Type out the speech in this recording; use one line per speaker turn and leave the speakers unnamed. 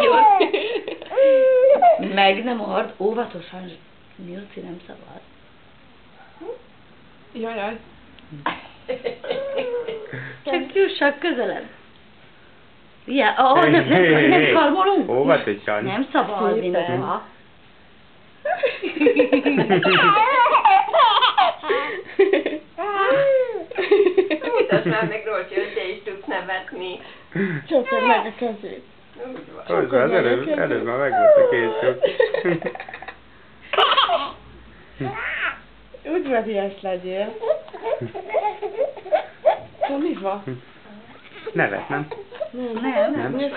Nagyon. Meg nem ard, óvatosan, Nilci nem szabad.
Jaj, jaj.
Csak jussak közelebb. Ja, oh, nem, nem, nem karmolunk.
Óvatosan.
Nem szabad. Dinuka.
Mutasd már meg, Rolcsi, hogy te is tudsz nevetni.
Csapod meg a kezét.
Hozzá, az előbb, előbb már meg volt a két sok.
Udvarias legyél. Na mi van?
Nevet, nem?
Nem,
Nem,
Nem.
ne